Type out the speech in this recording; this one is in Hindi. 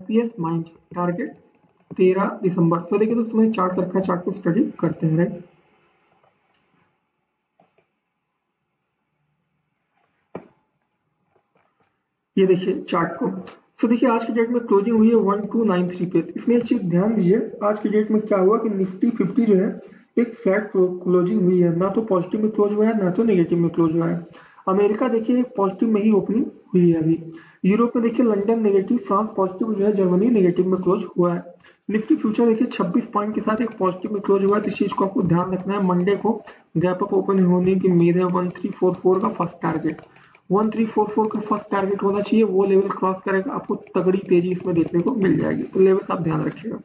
एफपीएस माइंड टारगेट तेरह दिसंबर। तो देखिए दोस्तों मैंने चार्ट रखा चार्ट को स्टडी करते हैं राइट ये देखिए चार्ट को। तो देखिए, आज की डेट में क्लोजिंग हुई है वन टू नाइन थ्री पे। इसमें एक चीज़ ध्यान दीजिए, आज की डेट में क्या हुआ कि निफ्टी फिफ्टी जो है, एक फ्लैट क्लोजिंग हुई है। ना तो पॉजिटिव में क्लोज हुआ है, ना तो नेगेटिव में क्लोज हुआ है। अमेरिका देखिए पॉजिटिव में ही ओपनिंग हुई है अभी। यूरोप में देखिए लंदन नेगेटिव फ्रांस पॉजिटिव जो है जर्मनी नेगेटिव में क्लोज हुआ है। निफ्टी फ्यूचर देखिए 26 पॉइंट के साथ एक पॉजिटिव में क्लोज हुआ है तो इस चीज़ को आपको ध्यान रखना है। मंडे को गैप अप ओपन होने की उम्मीद है। वन थ्री फोर फोर का first target one three four four का फ़र्स्ट टारगेट होना चाहिए, वो लेवल क्रॉस करेगा, आपको तगड़ी तेज़ी इसमें देखने को मिल जाएगी। तो लेवल आप ध्यान रखिएगा।